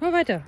Mal weiter.